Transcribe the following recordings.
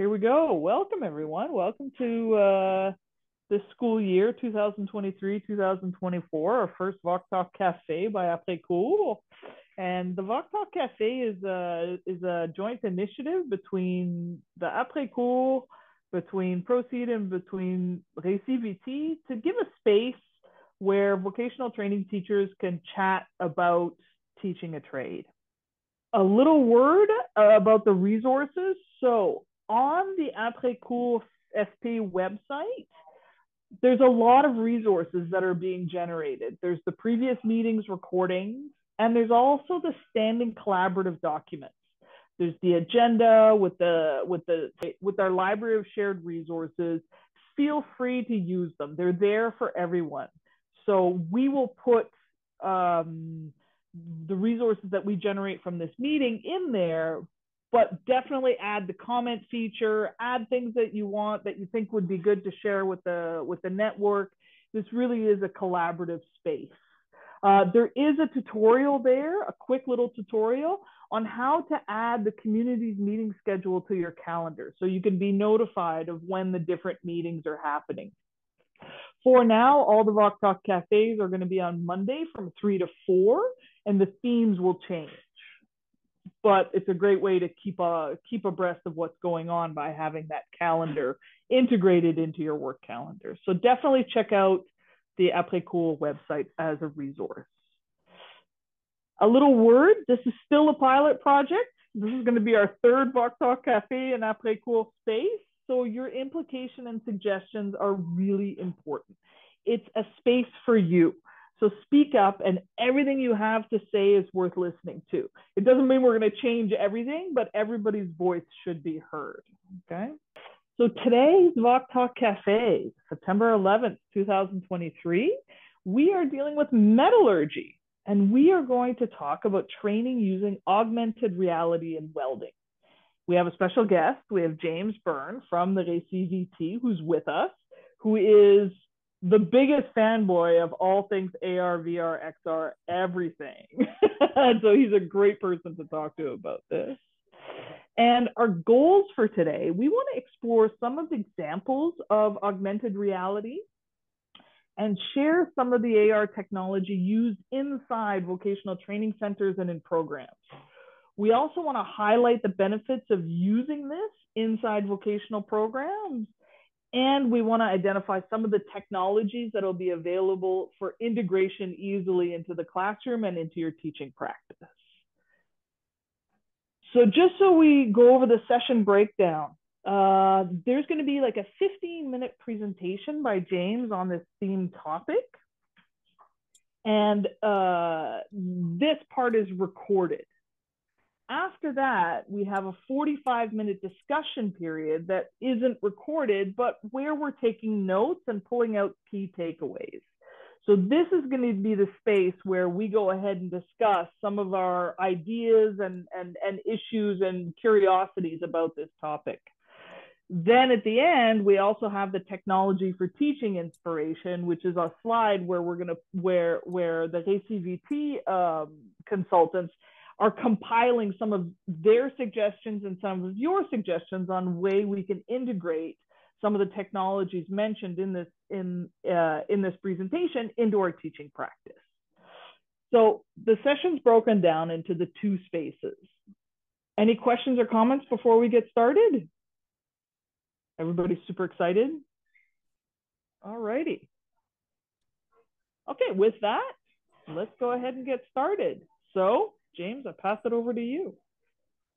here we go. Welcome, everyone. Welcome to uh, this school year, 2023-2024, our first Voc Talk Cafe by Après Cours. And the Voc Talk Cafe is a, is a joint initiative between the Après Cours, between Proceed and between Récit to give a space where vocational training teachers can chat about teaching a trade. A little word about the resources. So on the Après Cours FP website, there's a lot of resources that are being generated. There's the previous meetings recordings, and there's also the standing collaborative documents. There's the agenda with the with the with our library of shared resources. Feel free to use them. They're there for everyone. So we will put um, the resources that we generate from this meeting in there, but definitely add the comment feature, add things that you want that you think would be good to share with the with the network. This really is a collaborative space. Uh, there is a tutorial there, a quick little tutorial on how to add the community's meeting schedule to your calendar so you can be notified of when the different meetings are happening. For now, all the Voc Talk cafes are going to be on Monday from 3 to 4, and the themes will change but it's a great way to keep a keep abreast of what's going on by having that calendar integrated into your work calendar. So definitely check out the Après Cours website as a resource. A little word, this is still a pilot project. This is going to be our third Voc Talk Cafe in Après Cours space. So your implication and suggestions are really important. It's a space for you. So speak up, and everything you have to say is worth listening to. It doesn't mean we're going to change everything, but everybody's voice should be heard. Okay. So today's Voc Talk Cafe, September 11th, 2023, we are dealing with metallurgy, and we are going to talk about training using augmented reality in welding. We have a special guest. We have James Burn from the Récit who's with us, who is the biggest fanboy of all things AR, VR, XR, everything. so he's a great person to talk to about this. And our goals for today, we want to explore some of the examples of augmented reality and share some of the AR technology used inside vocational training centers and in programs. We also want to highlight the benefits of using this inside vocational programs and we want to identify some of the technologies that will be available for integration easily into the classroom and into your teaching practice. So just so we go over the session breakdown, uh, there's going to be like a 15 minute presentation by James on this theme topic. And uh, this part is recorded. After that, we have a 45 minute discussion period that isn't recorded, but where we're taking notes and pulling out key takeaways. So this is going to be the space where we go ahead and discuss some of our ideas and, and, and issues and curiosities about this topic. Then at the end, we also have the technology for teaching inspiration, which is a slide where we're going to where where the Récit VT um, consultants are compiling some of their suggestions and some of your suggestions on way we can integrate some of the technologies mentioned in this in uh, in this presentation into our teaching practice. So the session's broken down into the two spaces. Any questions or comments before we get started? Everybody's super excited? All righty. Okay, with that, let's go ahead and get started. So James, I pass it over to you.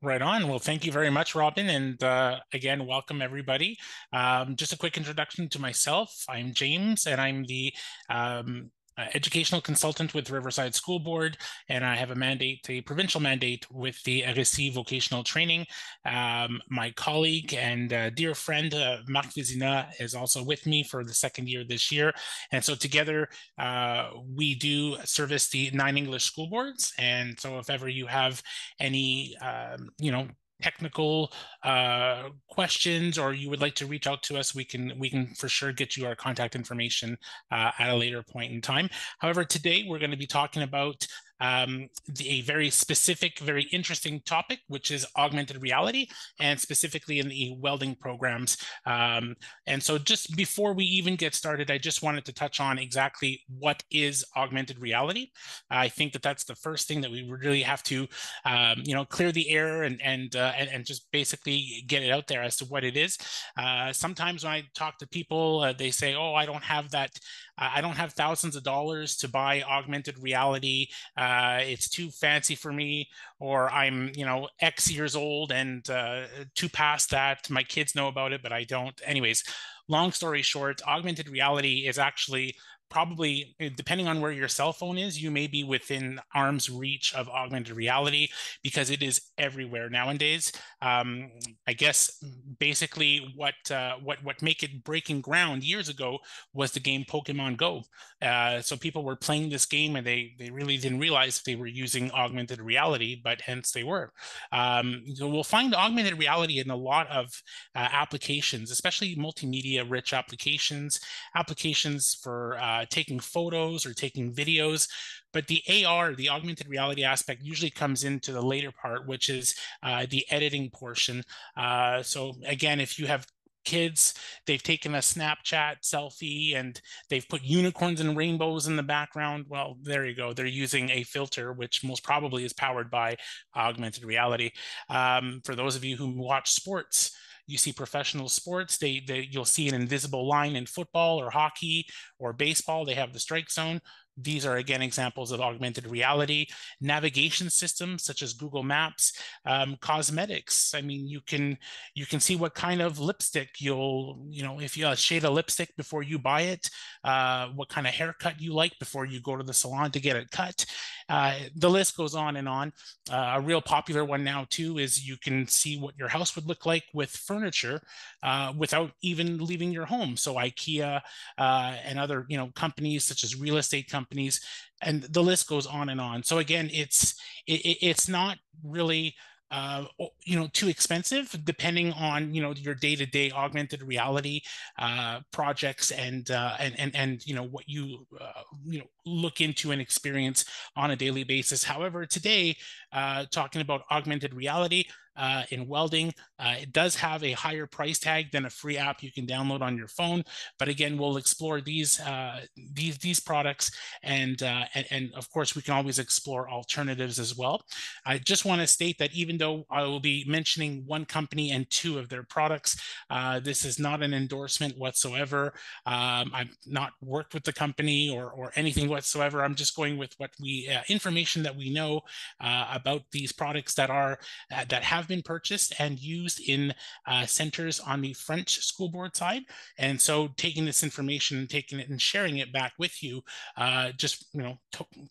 Right on. Well, thank you very much, Robin. And uh, again, welcome everybody. Um, just a quick introduction to myself. I'm James, and I'm the um, educational consultant with Riverside School Board, and I have a mandate, a provincial mandate with the RÉCIT Vocational Training. Um, my colleague and uh, dear friend uh, Marc Vézina is also with me for the second year this year, and so together uh, we do service the nine English school boards. And so if ever you have any, um, you know, technical uh, questions or you would like to reach out to us, we can we can for sure get you our contact information uh, at a later point in time. However, today we're going to be talking about um, a very specific, very interesting topic, which is augmented reality, and specifically in the welding programs. Um, and so just before we even get started, I just wanted to touch on exactly what is augmented reality. I think that that's the first thing that we really have to, um, you know, clear the air and and, uh, and, and just basically get it out there as to what it is. Uh, sometimes when I talk to people, uh, they say, "Oh, I don't have that I don't have thousands of dollars to buy augmented reality. Uh, it's too fancy for me, or I'm, you know, X years old and uh, too past that. My kids know about it, but I don't. Anyways, long story short, augmented reality is actually probably eh, depending on where your cell phone is you may be within arm's reach of augmented reality because it is everywhere nowadays. Um, i guess basically what uh, what what make it breaking ground years ago was the game pokemon go. Uh, so people were playing this game and they they really didn't realize they were using augmented reality but hence they were. Um, so we'll find augmented reality in a lot of uh, applications especially multimedia rich applications applications for uh, uh, taking photos or taking videos. But the AR, the augmented reality aspect, usually comes into the later part, which is uh, the editing portion. Uh, so again, if you have kids they've taken a snapchat selfie and they've put unicorns and rainbows in the background well there you go they're using a filter which most probably is powered by augmented reality um, for those of you who watch sports you see professional sports, they, they you'll see an invisible line in football or hockey or baseball. They have the strike zone. These are again examples of augmented reality. Navigation systems such as Google Maps, um, cosmetics. I mean, you can you can see what kind of lipstick you'll you know if you uh, shade a lipstick before you buy it, uh, what kind of haircut you like before you go to the salon to get it cut. Uh, the list goes on and on. Uh, a real popular one now too is you can see what your house would look like with furniture uh, without even leaving your home. So IKEA uh, and other you know companies such as real estate companies, and the list goes on and on. So again, it's it, it's not really uh, you know too expensive depending on you know your day-to-day augmented reality uh, projects and, uh, and and and you know what you uh, you know look into and experience on a daily basis however today uh, talking about augmented reality uh, in welding. Uh, it does have a higher price tag than a free app you can download on your phone. But again, we'll explore these uh, these these products, and, uh, and, and of course, we can always explore alternatives as well. I just want to state that even though I will be mentioning one company and two of their products, uh, this is not an endorsement whatsoever. Um, I've not worked with the company or or anything whatsoever. I'm just going with what we uh, information that we know about these products that are that have been purchased and used in uh, centers on the French school board side. And so taking this information and taking it and sharing it back with you, uh, just, you know,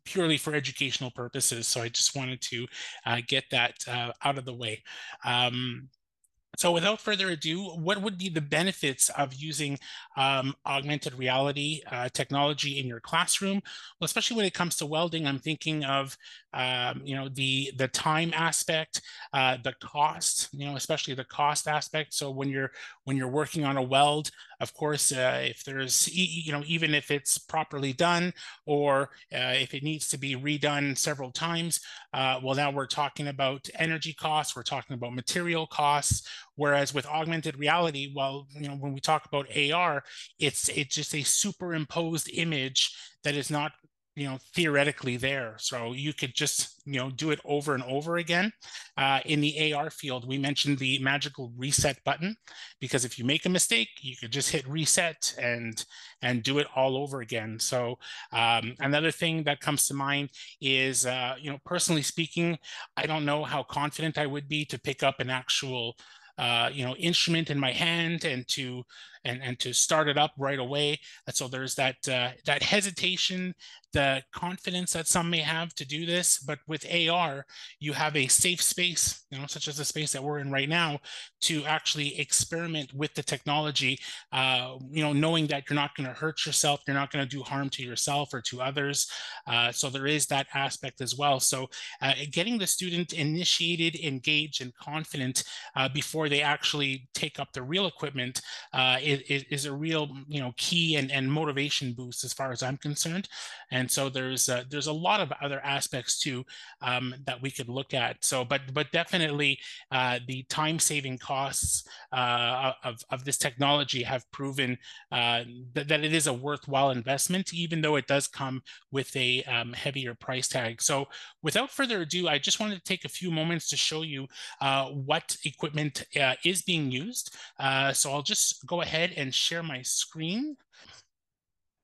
purely for educational purposes. So I just wanted to uh, get that uh, out of the way. Um, so without further ado, what would be the benefits of using um, augmented reality uh, technology in your classroom? Well, especially when it comes to welding, I'm thinking of um, you know the the time aspect, uh, the cost, you know, especially the cost aspect. So when you're when you're working on a weld, of course, uh, if there's you know even if it's properly done or uh, if it needs to be redone several times, uh, well now we're talking about energy costs, we're talking about material costs Whereas with augmented reality, well, you know, when we talk about AR, it's it's just a superimposed image that is not you know theoretically there. So you could just you know do it over and over again. Uh, in the ar field we mentioned the magical reset button because if you make a mistake you could just hit reset and and do it all over again. So um, another thing that comes to mind is uh, you know personally speaking i don't know how confident i would be to pick up an actual uh, you know instrument in my hand and to and and to start it up right away. And so there's that uh, that hesitation, the confidence that some may have to do this. But with AR, you have a safe space, you know, such as the space that we're in right now, to actually experiment with the technology. Uh, you know, knowing that you're not going to hurt yourself, you're not going to do harm to yourself or to others. Uh, so there is that aspect as well. So uh, getting the student initiated, engaged, and confident uh, before they actually take up the real equipment uh, is is a real you know key and, and motivation boost as far as I'm concerned. And so there's uh, there's a lot of other aspects too um, that we could look at. So but but definitely uh, the time saving costs uh, of of this technology have proven uh, that, that it is a worthwhile investment, even though it does come with a um, heavier price tag. So without further ado, I just wanted to take a few moments to show you uh, what equipment uh, is being used. Uh, so I'll just go ahead and share my screen.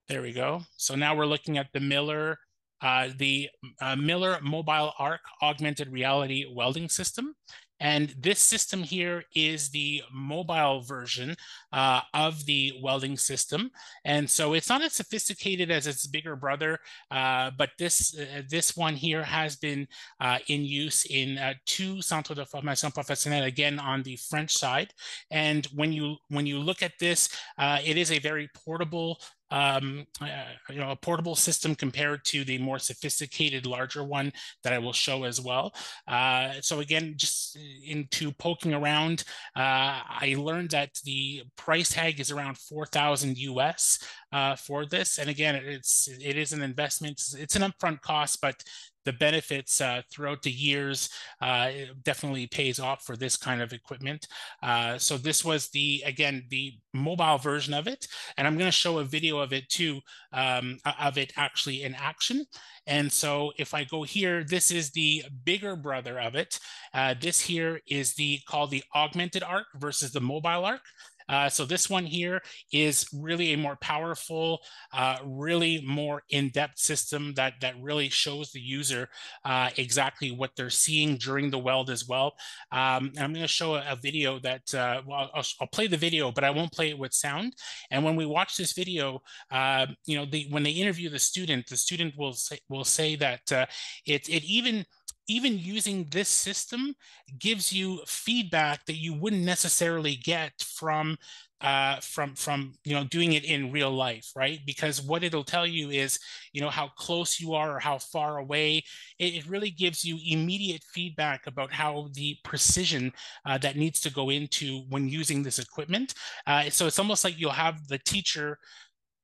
There we go. So now we're looking at the Miller, uh, the uh, Miller Mobile Arc Augmented Reality Welding System. And this system here is the mobile version uh, of the welding system. And so it's not as sophisticated as its bigger brother, uh, but this, uh, this one here has been uh, in use in uh, two centres de formation professionnelle, again on the French side. And when you, when you look at this, uh, it is a very portable um, uh, you know, a portable system compared to the more sophisticated, larger one that I will show as well. Uh, so again, just into poking around, uh, I learned that the price tag is around 4,000 US uh, for this. And again, it's it is an investment. It's an upfront cost, but the benefits uh, throughout the years uh, definitely pays off for this kind of equipment. Uh, so this was the, again, the mobile version of it. And I'm gonna show a video of it too, um, of it actually in action. And so if I go here, this is the bigger brother of it. Uh, this here is the called the augmented arc versus the mobile arc. Uh, so this one here is really a more powerful, uh, really more in-depth system that that really shows the user uh, exactly what they're seeing during the weld as well. Um, I'm going to show a, a, video that uh, well, I'll, I'll, play the video, but I won't play it with sound. And when we watch this video, uh, you know, the, when they interview the student, the student will say will say that uh, it it even even using this system gives you feedback that you wouldn't necessarily get from uh, from from you know doing it in real life, right? Because what it'll tell you is you know how close you are or how far away. It, it really gives you immediate feedback about how the precision uh, that needs to go into when using this equipment. Uh, so it's almost like you'll have the teacher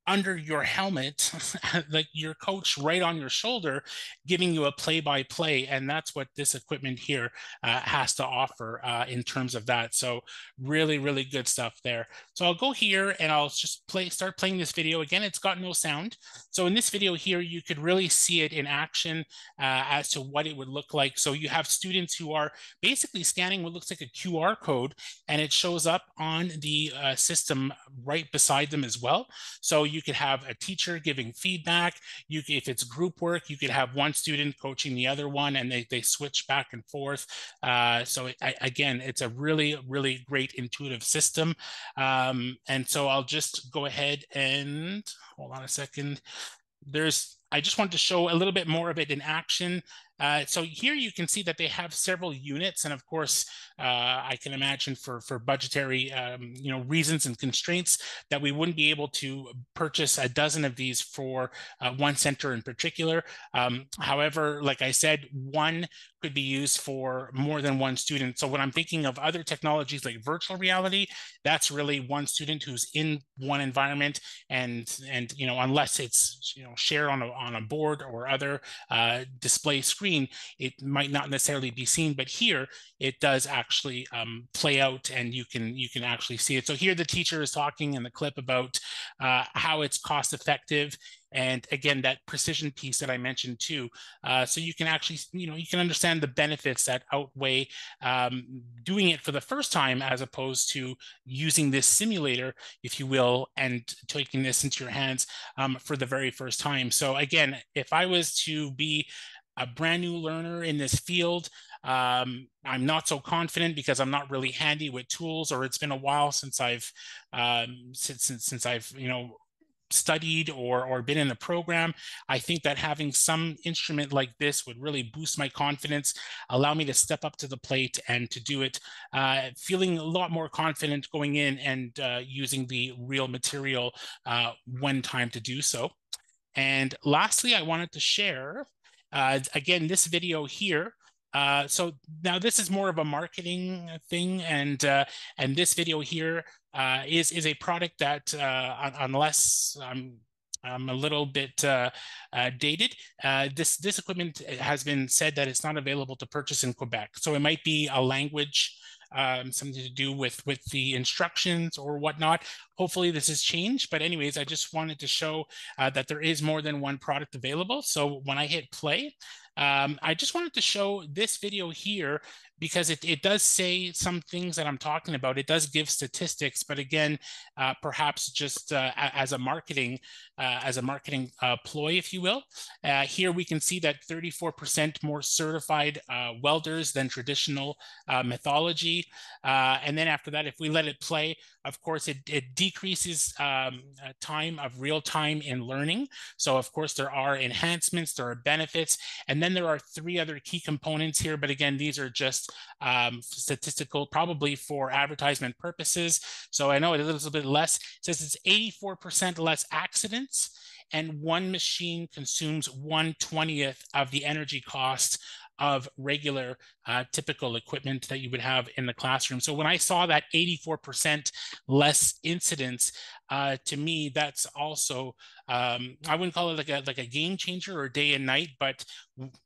under your helmet, like your coach right on your shoulder, giving you a play by play. And that's what this equipment here uh, has to offer uh, in terms of that. So, really, really good stuff there. So, I'll go here and I'll just play, start playing this video. Again, it's got no sound. So, in this video here, you could really see it in action uh, as to what it would look like. So, you have students who are basically scanning what looks like a QR code and it shows up on the uh, system right beside them as well. So, you you could have a teacher giving feedback. You, if it's group work, you could have one student coaching the other one, and they they switch back and forth. Uh, so it, I, again, it's a really really great intuitive system. Um, and so I'll just go ahead and hold on a second. There's I just wanted to show a little bit more of it in action. Uh, so here you can see that they have several units, and of course, uh, I can imagine for for budgetary um, you know reasons and constraints that we wouldn't be able to purchase a dozen of these for uh, one center in particular. Um, however, like I said, one could be used for more than one student. So when I'm thinking of other technologies like virtual reality, that's really one student who's in one environment, and and you know unless it's you know shared on a on a board or other uh, display screen screen, it might not necessarily be seen, but here it does actually um, play out and you can you can actually see it. So here the teacher is talking in the clip about uh, how it's cost effective and again that precision piece that i mentioned too uh, so you can actually you know you can understand the benefits that outweigh um, doing it for the first time as opposed to using this simulator if you will and taking this into your hands um, for the very first time so again if i was to be a brand new learner in this field. Um, I'm not so confident because I'm not really handy with tools, or it's been a while since I've um, since, since since I've you know studied or or been in a program i think that having some instrument like this would really boost my confidence allow me to step up to the plate and to do it uh, feeling a lot more confident going in and uh, using the real material uh, when time to do so and lastly i wanted to share uh, again, this video here Uh, so now this is more of a marketing thing, and uh, and this video here uh, is is a product that uh, unless I'm I'm a little bit uh, uh, dated. This this equipment has been said that it's not available to purchase in Quebec, so it might be a language um, something to do with with the instructions or whatnot. Hopefully this has changed, but anyways, I just wanted to show uh, that there is more than one product available. So when I hit play, um, I just wanted to show this video here because it, it does say some things that I'm talking about. It does give statistics, but again, uh, perhaps just uh, as a marketing uh, as a marketing uh, ploy, if you will. Uh, here we can see that 34% more certified uh, welders than traditional mythology. and then after that, if we let it play, of course, it, it decreases um, time of real time in learning. So of course, there are enhancements, there are benefits, and then there are three other key components here. But again, these are just um, statistical, probably for advertisement purposes. So I know it's a little bit less. It says it's 84% less accidents and one machine consumes 1 20th of the energy cost of regular uh, typical equipment that you would have in the classroom. So when I saw that 84% less incidents, uh, to me, that's also um, I wouldn't call it like a like a game changer or day and night, but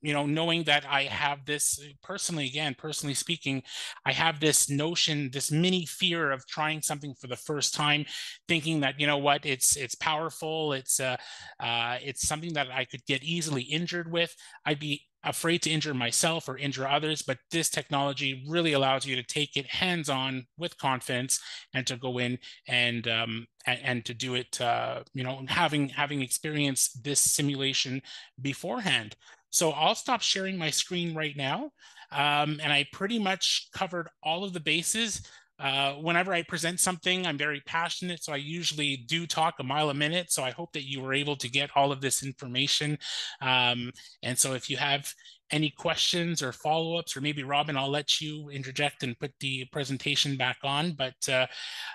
you know, knowing that I have this personally, again, personally speaking, I have this notion, this mini fear of trying something for the first time, thinking that you know what, it's it's powerful, it's uh, uh, it's something that I could get easily injured with. I'd be afraid to injure myself or injure others, but this technology really allows you to take it hands on with confidence and to go in and um, and, and, to do it, uh, you know, having having experienced this simulation beforehand. So I'll stop sharing my screen right now. Um, and I pretty much covered all of the bases. Uh, whenever I present something, I'm very passionate, so I usually do talk a mile a minute. So I hope that you were able to get all of this information. Um, and so if you have any questions or follow-ups, or maybe Robin, I'll let you interject and put the presentation back on. But uh,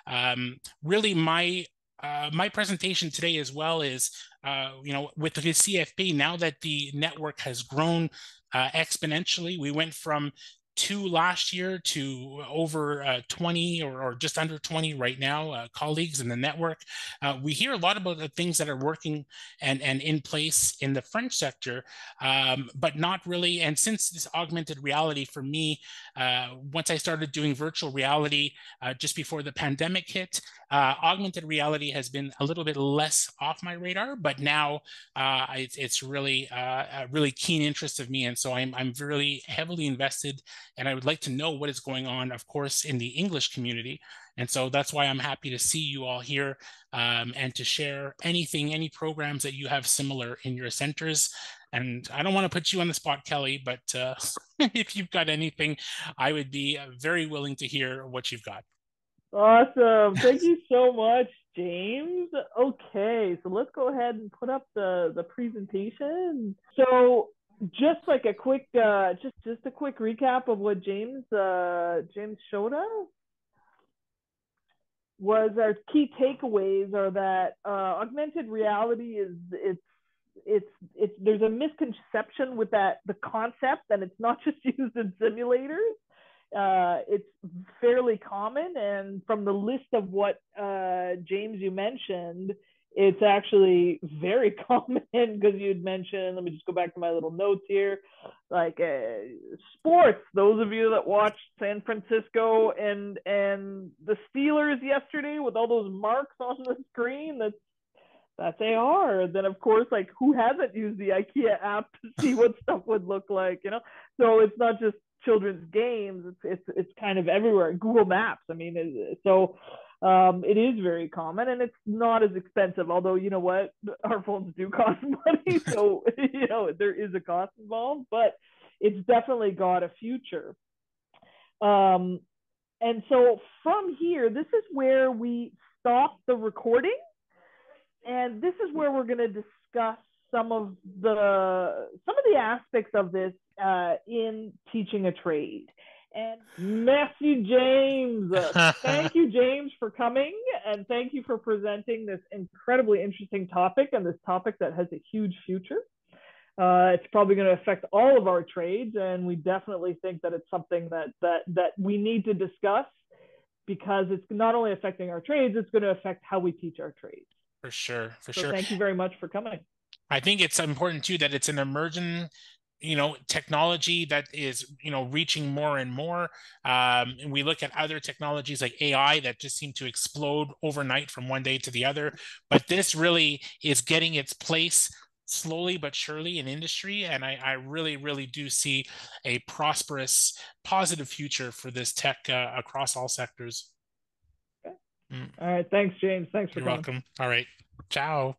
um, really, my uh, my presentation today as well is, uh, you know, with the CFP, now that the network has grown uh, exponentially, we went from two last year to over uh, 20 or, or, just under 20 right now uh, colleagues in the network. Uh, we hear a lot about the things that are working and, and in place in the French sector, um, but not really. And since this augmented reality for me, uh, once I started doing virtual reality uh, just before the pandemic hit, augmented reality has been a little bit less off my radar, but now it's, it's really a really keen interest of me. And so I'm, I'm really heavily invested and I would like to know what is going on, of course, in the English community. And so that's why I'm happy to see you all here um, and to share anything, any programs that you have similar in your centers. And I don't want to put you on the spot, Kelly, but uh, if you've got anything, I would be uh, very willing to hear what you've got. Awesome. Thank you so much, James. Okay, so let's go ahead and put up the, the presentation. So just like a quick uh just just a quick recap of what James uh James showed us was our key takeaways are that uh, augmented reality is it's it's it's there's a misconception with that the concept and it's not just used in simulators. Uh, it's fairly common. And from the list of what uh, james you mentioned it's actually very common because you'd mentioned let me just go back to my little notes here like uh, sports those of you that watched san francisco and and the steelers yesterday with all those marks on the screen that's that's AR. Then of course, like who hasn't used the IKEA app to see what stuff would look like, you know? So it's not just children's games; it's it's it's kind of everywhere. Google Maps. I mean, so um, it is very common and it's not as expensive. Although you know what, our phones do cost money, so you know there is a cost involved, but it's definitely got a future. Um, and so from here, this is where we stop the recording, and this is where we're going to discuss some of the some of the aspects of this uh, in teaching a trade. And Matthew James. thank you, James, for coming and thank you for presenting this incredibly interesting topic and this topic that has a huge future. Uh, it's probably going to affect all of our trades, and we definitely think that it's something that that that we need to discuss because it's not only affecting our trades, it's going to affect how we teach our trades. For sure, for so sure. Thank you very much for coming. I think it's important too that it's an emerging you know technology that is you know reaching more and more um, and we look at other technologies like ai that just seem to explode overnight from one day to the other. But this really is getting its place slowly but surely in industry and I, I really really do see a prosperous positive future for this tech uh, across all sectors. Okay. mm. all right. Thanks james. Thanks for You're coming. welcome. All right. Ciao